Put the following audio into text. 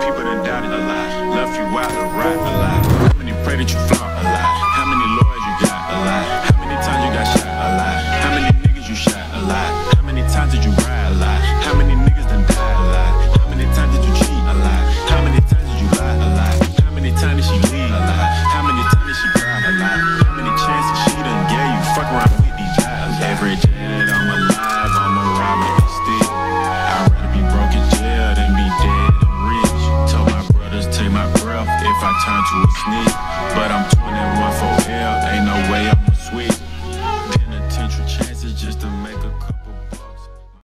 people that doubted a lot. Left you out to rot a lot. How many pray that you flaunt a lot? How many lawyers you got a lot? How many times you got shot a lot? How many niggas you shot a lot? How many times did you ride a lot? How many niggas done died a lot? How many times did you cheat a lot? How many times did you lie a lot? How many times did she if I turn to a sneak.